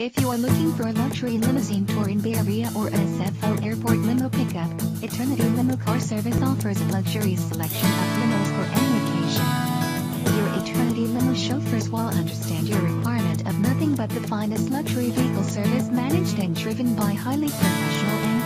If you are looking for a luxury limousine tour in Bay Area or SFO airport limo pickup, Eternity Limo Car Service offers a luxurious selection of limos for any occasion. Your Eternity Limo chauffeurs will understand your requirement of nothing but the finest luxury vehicle service managed and driven by highly professional